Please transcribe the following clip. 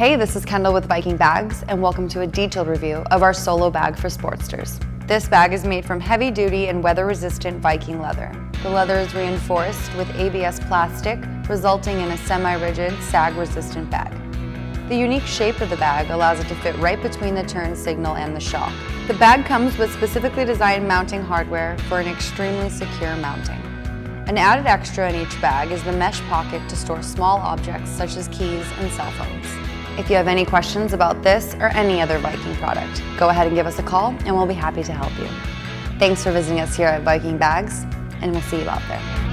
Hey, this is Kendall with Viking Bags, and welcome to a detailed review of our solo bag for Sportsters. This bag is made from heavy duty and weather resistant Viking leather. The leather is reinforced with ABS plastic, resulting in a semi-rigid, sag resistant bag. The unique shape of the bag allows it to fit right between the turn signal and the shock. The bag comes with specifically designed mounting hardware for an extremely secure mounting. An added extra in each bag is the mesh pocket to store small objects such as keys and cell phones. If you have any questions about this or any other Viking product, go ahead and give us a call and we'll be happy to help you. Thanks for visiting us here at Viking Bags and we'll see you out there.